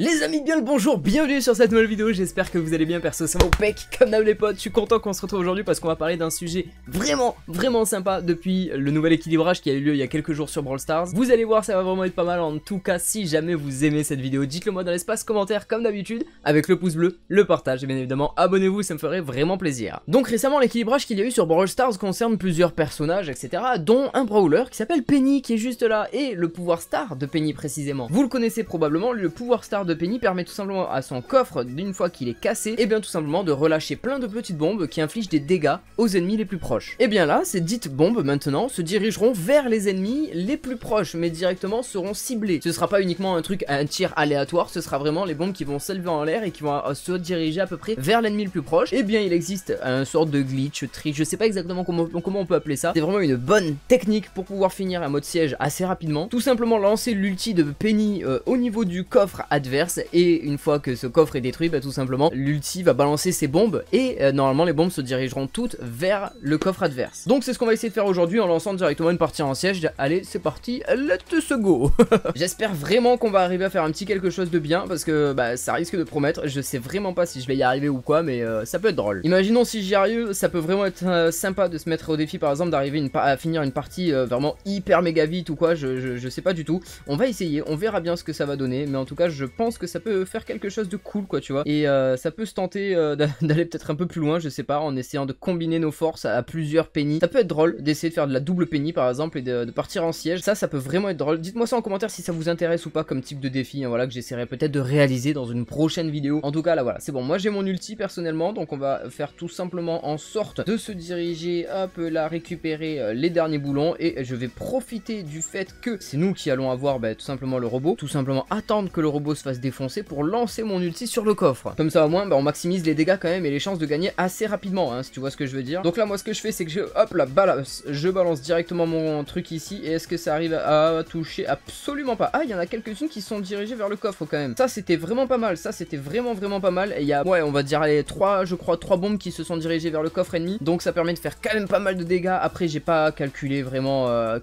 Les amis, bien le bonjour, bienvenue sur cette nouvelle vidéo, j'espère que vous allez bien perso, c'est mon pec, comme d'hab les potes, je suis content qu'on se retrouve aujourd'hui parce qu'on va parler d'un sujet vraiment, vraiment sympa depuis le nouvel équilibrage qui a eu lieu il y a quelques jours sur Brawl Stars. Vous allez voir, ça va vraiment être pas mal, en tout cas, si jamais vous aimez cette vidéo, dites-le moi dans l'espace commentaire comme d'habitude, avec le pouce bleu, le partage et bien évidemment, abonnez-vous, ça me ferait vraiment plaisir. Donc récemment, l'équilibrage qu'il y a eu sur Brawl Stars concerne plusieurs personnages, etc., dont un brawler qui s'appelle Penny, qui est juste là, et le pouvoir star de Penny précisément. Vous le connaissez probablement, le pouvoir star de de Penny permet tout simplement à son coffre, d'une fois qu'il est cassé, et bien tout simplement de relâcher plein de petites bombes qui infligent des dégâts aux ennemis les plus proches. Et bien là, ces dites bombes maintenant se dirigeront vers les ennemis les plus proches, mais directement seront ciblées. Ce sera pas uniquement un truc, un tir aléatoire, ce sera vraiment les bombes qui vont s'élever en l'air et qui vont euh, se diriger à peu près vers l'ennemi le plus proche. Et bien il existe un sorte de glitch, trick, je sais pas exactement comment, comment on peut appeler ça. C'est vraiment une bonne technique pour pouvoir finir un mode siège assez rapidement. Tout simplement lancer l'ulti de Penny euh, au niveau du coffre adverse et une fois que ce coffre est détruit, bah tout simplement l'ulti va balancer ses bombes et euh, normalement les bombes se dirigeront toutes vers le coffre adverse. Donc c'est ce qu'on va essayer de faire aujourd'hui en lançant directement une partie en siège. Allez c'est parti, let's go J'espère vraiment qu'on va arriver à faire un petit quelque chose de bien parce que bah ça risque de promettre. Je sais vraiment pas si je vais y arriver ou quoi mais euh, ça peut être drôle. Imaginons si j'y arrive, ça peut vraiment être euh, sympa de se mettre au défi par exemple d'arriver à finir une partie vraiment hyper méga vite ou quoi, je, je sais pas du tout. On va essayer, on verra bien ce que ça va donner mais en tout cas je que ça peut faire quelque chose de cool quoi tu vois. Et euh, ça peut se tenter euh, d'aller peut-être un peu plus loin je sais pas en essayant de combiner nos forces à, plusieurs pennies. Ça peut être drôle d'essayer de faire de la double penny par exemple et de, partir en siège. Ça ça peut vraiment être drôle. Dites moi ça en commentaire si ça vous intéresse ou pas comme type de défi hein, voilà que j'essaierai peut-être de réaliser dans une prochaine vidéo. En tout cas là voilà c'est bon. Moi j'ai mon ulti personnellement donc on va faire tout simplement en sorte de se diriger hop là récupérer euh, les derniers boulons. Et je vais profiter du fait que c'est nous qui allons avoir bah, tout simplement le robot. Tout simplement attendre que le robot se fasse défoncer pour lancer mon ulti sur le coffre. Comme ça au moins bah, on maximise les dégâts quand même et les chances de gagner assez rapidement hein, si tu vois ce que je veux dire. Donc là moi ce que je fais c'est que je hop là balance, je balance directement mon truc ici et est-ce que ça arrive à toucher? Absolument pas. Ah il y en a quelques-unes qui sont dirigées vers le coffre quand même. Ça c'était vraiment pas mal, ça c'était vraiment vraiment pas mal. Et il y a ouais on va dire les trois je crois trois bombes qui se sont dirigées vers le coffre ennemi. Donc ça permet de faire quand même pas mal de dégâts. Après j'ai pas calculé vraiment euh,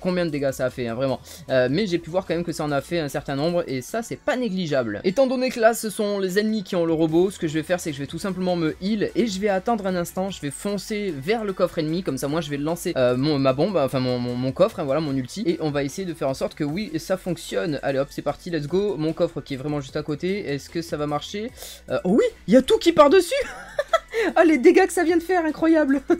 combien de dégâts ça a fait hein, vraiment. Euh, mais j'ai pu voir quand même que ça en a fait un certain nombre et ça c'est pas négligeable. Étant donné que là ce sont les ennemis qui ont le robot, ce que je vais faire c'est que je vais tout simplement me heal et je vais attendre un instant, je vais foncer vers le coffre ennemi, comme ça moi je vais lancer euh, mon, ma bombe, enfin mon, coffre, hein, voilà mon ulti, et on va essayer de faire en sorte que oui ça fonctionne. Allez hop c'est parti, let's go, mon coffre qui est vraiment juste à côté, est-ce que ça va marcher? Oh oui, il y a tout qui part dessus Ah les dégâts que ça vient de faire, incroyable.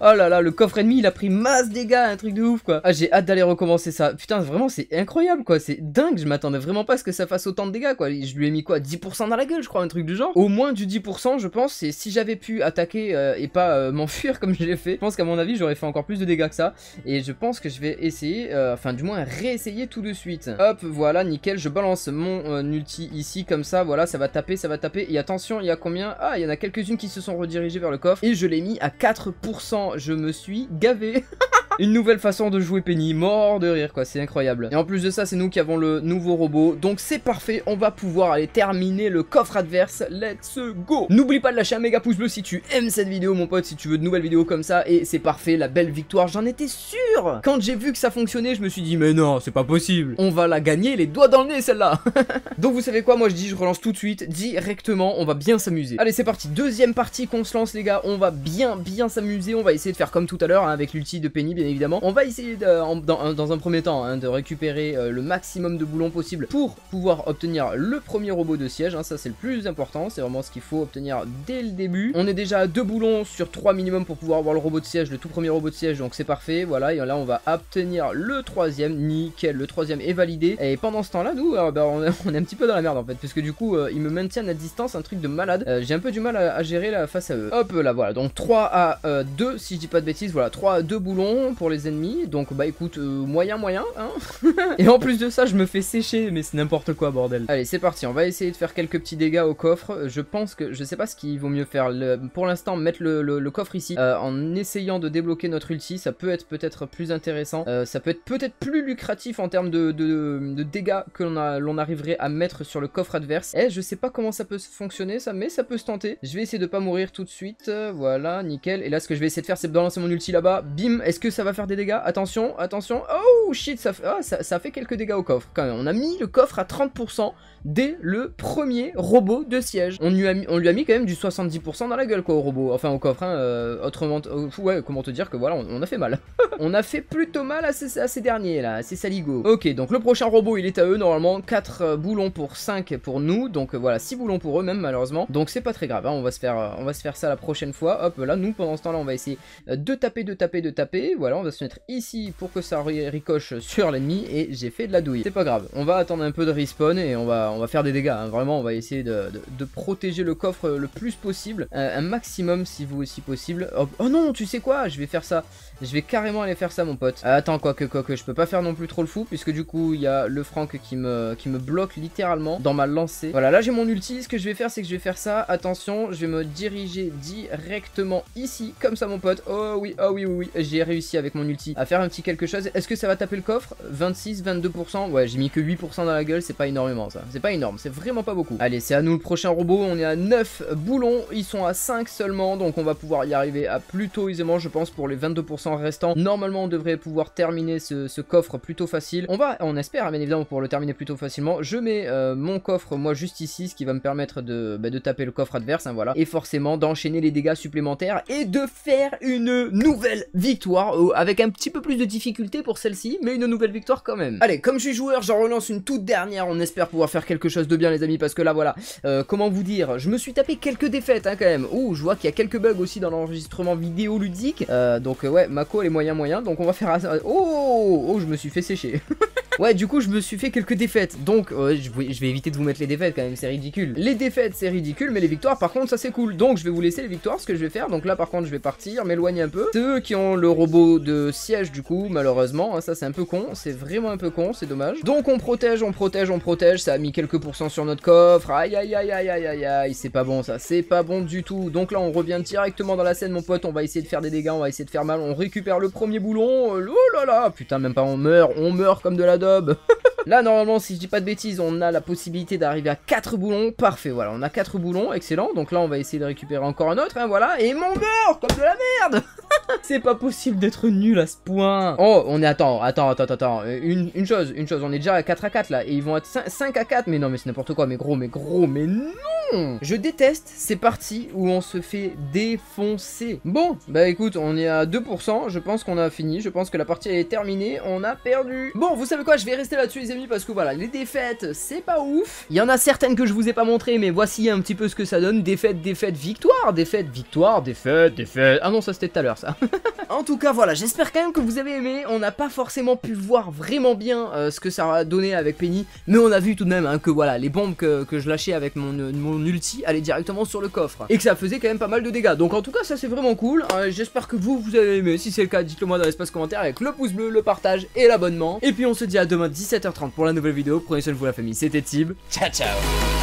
Oh là là, le coffre ennemi il a pris masse dégâts, un truc de ouf quoi. Ah j'ai hâte d'aller recommencer ça, putain vraiment c'est incroyable quoi, c'est dingue, je m'attendais vraiment pas à ce que ça fasse autant de dégâts quoi, je lui ai mis quoi, 10% dans la gueule je crois, un truc du genre. Au moins du 10% je pense, et si j'avais pu attaquer euh, et pas euh, m'enfuir comme je l'ai fait, je pense qu'à mon avis j'aurais fait encore plus de dégâts que ça, et je pense que je vais essayer, euh, enfin du moins réessayer tout de suite. Hop, voilà, nickel, je balance mon ulti ici comme ça, voilà, ça va taper, ça va taper, et attention, il y a combien? Ah, il y en a quelques-unes qui se sont redirigés vers le coffre et je l'ai mis à 4%. Je me suis gavé. Une nouvelle façon de jouer Penny, mort de rire quoi, c'est incroyable. Et en plus de ça, c'est nous qui avons le nouveau robot, donc c'est parfait, on va pouvoir aller terminer le coffre adverse, let's go! N'oublie pas de lâcher un méga pouce bleu si tu aimes cette vidéo mon pote, si tu veux de nouvelles vidéos comme ça, et c'est parfait, la belle victoire, j'en étais sûr! Quand j'ai vu que ça fonctionnait, je me suis dit, mais non, c'est pas possible, on va la gagner les doigts dans le nez celle-là! Donc vous savez quoi, moi je dis, je relance tout de suite, directement, on va bien s'amuser. Allez, c'est parti, deuxième partie qu'on se lance les gars, on va bien bien s'amuser, on va essayer de faire comme tout à l'heure, hein, avec l'ulti de Penny, évidemment. On va essayer dans, un premier temps hein, de récupérer euh, le maximum de boulons possible pour pouvoir obtenir le premier robot de siège. Hein. ça c'est le plus important, c'est vraiment ce qu'il faut obtenir dès le début. On est déjà à 2 boulons sur 3 minimum pour pouvoir avoir le robot de siège, le tout premier robot de siège, donc c'est parfait. Voilà, et là on va obtenir le troisième, nickel, le troisième est validé. Et pendant ce temps-là, nous, euh, bah, on, est, un petit peu dans la merde en fait, puisque du coup, euh, ils me maintiennent à distance, un truc de malade. J'ai un peu du mal à, gérer la face à eux. Hop là, voilà, donc 3 à 2, si je dis pas de bêtises, voilà, 3 à 2 boulons pour les ennemis donc bah écoute, euh, moyen moyen, hein Et en plus de ça, je me fais sécher, mais c'est n'importe quoi, bordel. Allez, c'est parti, on va essayer de faire quelques petits dégâts au coffre. Je pense que, je sais pas ce qu'il vaut mieux faire. pour l'instant, mettre le, coffre ici, euh, en essayant de débloquer notre ulti, ça peut être peut-être plus intéressant. Euh, ça peut être peut-être plus lucratif en termes de, dégâts que l'on arriverait à mettre sur le coffre adverse. Et eh, je sais pas comment ça peut fonctionner, ça, mais ça peut se tenter. Je vais essayer de pas mourir tout de suite. Voilà, nickel. Et là, ce que je vais essayer de faire, c'est de balancer mon ulti là-bas. Bim, est-ce que ça va faire des dégâts. Attention, attention. Oh shit, ça, fait, oh, ça, fait quelques dégâts au coffre quand même. On a mis le coffre à 30% dès le premier robot de siège. On lui a mis, on lui a mis quand même du 70% dans la gueule quoi au robot, enfin au coffre, hein, euh, autrement, euh, ouais, comment te dire que voilà, on, a fait mal. on a fait plutôt mal à ces, derniers là, à ces saligots. Ok, donc le prochain robot il est à eux normalement, 4 euh, boulons pour 5 pour nous, donc voilà, 6 boulons pour eux même malheureusement, donc c'est pas très grave, hein, on, va se faire, on va se faire ça la prochaine fois, hop là, nous pendant ce temps là on va essayer de taper, de taper, de taper, voilà, on va se mettre ici pour que ça ricoche sur l'ennemi et j'ai fait de la douille, c'est pas grave, on va attendre un peu de respawn et on va, on va faire des dégâts, hein. vraiment on va essayer de, protéger le coffre le plus possible, un, maximum si vous aussi possible. Oh, non, tu sais quoi, je vais faire ça, je vais carrément aller faire ça mon pote. attends, quoique, quoique, je peux pas faire non plus trop le fou puisque du coup il y a le Franck qui me, qui me bloque littéralement dans ma lancée. Voilà, là j'ai mon ulti, ce que je vais faire c'est que je vais faire ça, attention, je vais me diriger directement ici, comme ça mon pote. Oh oui, oh oui, oui, oui, j'ai réussi avec mon ulti à faire un petit quelque chose. Est-ce que ça va taper le coffre? 26, 22%, ouais j'ai mis que 8% dans la gueule, c'est pas énormément ça, c'est pas énorme, c'est vraiment pas beaucoup. Allez, c'est à nous le prochain robot, on est à 9 boulons, ils sont à 5 seulement, donc on va pouvoir y arriver à plutôt aisément, je pense, pour les 22% restants. Normalement, on devrait pouvoir terminer ce, coffre plutôt facile. On va, on espère, bien évidemment, pour le terminer plutôt facilement. Je mets euh, mon coffre, moi, juste ici, ce qui va me permettre de, bah, taper le coffre adverse, hein, voilà. Et forcément, d'enchaîner les dégâts supplémentaires et de faire une nouvelle victoire, euh, avec un petit peu plus de difficulté pour celle-ci, mais une nouvelle victoire quand même. Allez, comme je suis joueur, j'en relance une toute dernière, on espère pouvoir faire quelque chose de bien, les amis, parce que là, voilà, euh, comment vous dire, je me suis tapé quelques défaites, hein, quand même. Ouh, je vois qu'il y a quelques bugs aussi dans l'enregistrement vidéo ludique, euh, donc ouais, Mako, elle est moyen moyen, donc on va faire... Oh, oh, je me suis fait sécher. ouais, du coup, je me suis fait quelques défaites, donc je, vais, éviter de vous mettre les défaites quand même, c'est ridicule. Les défaites, c'est ridicule, mais les victoires, par contre, ça c'est cool. Donc, je vais vous laisser les victoires, ce que je vais faire. Donc là, par contre, je vais partir, m'éloigner un peu. C'est eux qui ont le robot de siège, du coup, malheureusement. Hein, ça, c'est un peu con, c'est vraiment un peu con, c'est dommage. Donc, on protège, on protège, on protège. Ça a mis quelques pourcents sur notre coffre. Aïe, aïe, aïe, aïe, aïe, aïe, aïe, c'est pas bon, ça, c'est pas bon du tout. Donc là, on revient directement dans la scène, mon pote. On va essayer de faire des dégâts, on va essayer de faire mal. On récupère le premier boulon. Oh là là, putain, même pas on meurt, on meurt comme de la Là, normalement, si je dis pas de bêtises, on a la possibilité d'arriver à 4 boulons. Parfait, voilà, on a 4 boulons, excellent. Donc là, on va essayer de récupérer encore un autre, hein, voilà. Et mon meurt comme de la merde C'est pas possible d'être nul à ce point. Oh, on est... Attends, attends, attends, attends. Une, une, chose, une chose, on est déjà à 4 à 4 là. Et ils vont être 5, à 4. Mais non, mais c'est n'importe quoi. Mais gros, mais gros, mais non Je déteste ces parties où on se fait défoncer. Bon, bah écoute, on est à 2%. Je pense qu'on a fini. Je pense que la partie est terminée. On a perdu. Bon, vous savez quoi? Je vais rester là-dessus, les amis, parce que voilà, les défaites, c'est pas ouf. Il y en a certaines que je vous ai pas montré, mais voici un petit peu ce que ça donne. Défaite, défaite, victoire, défaite, victoire, défaite, défaite. Ah non, ça c'était tout à l'heure, ça. en tout cas, voilà, j'espère quand même que vous avez aimé. On n'a pas forcément pu voir vraiment bien euh, ce que ça a donné avec Penny, mais on a vu tout de même hein, que voilà, les bombes que, je lâchais avec mon, ulti allaient directement sur le coffre. Et que ça faisait quand même pas mal de dégâts. Donc en tout cas, ça c'est vraiment cool. Hein, j'espère que vous, vous avez aimé. Si c'est le cas, dites-le moi dans l'espace commentaire avec le pouce bleu, le partage et l'abonnement. Et puis on se dit à demain 17h30 pour la nouvelle vidéo. Prenez soin de vous la famille. C'était Tib. Ciao ciao